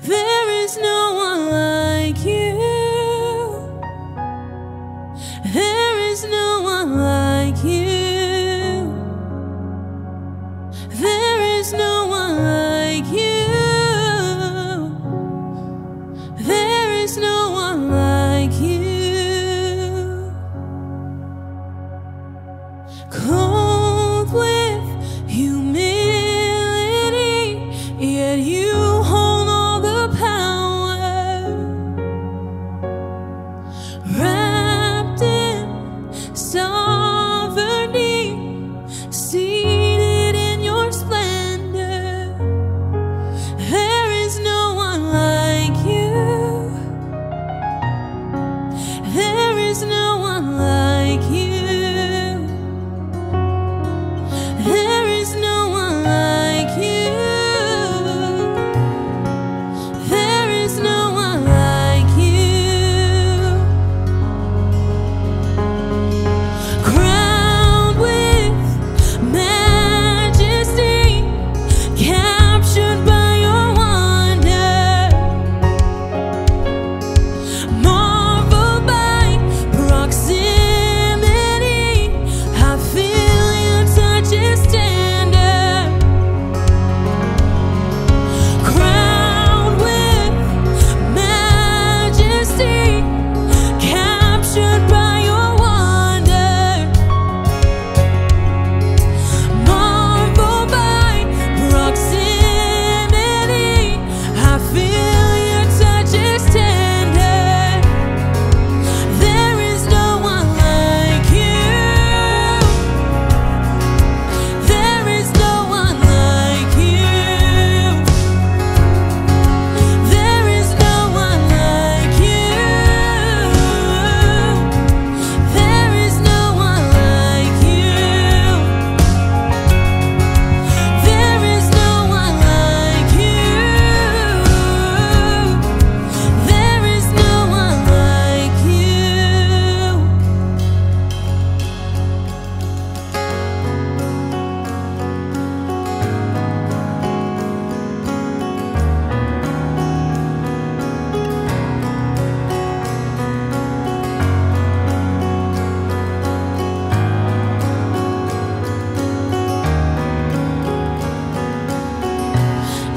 There is no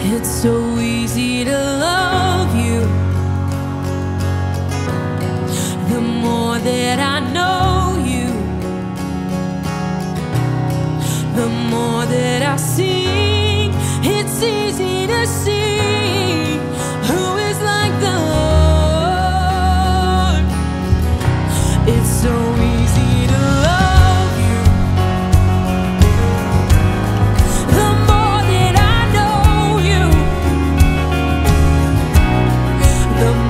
It's so easy to love you. The more that I know you, the more that I sing, it's easy to see. the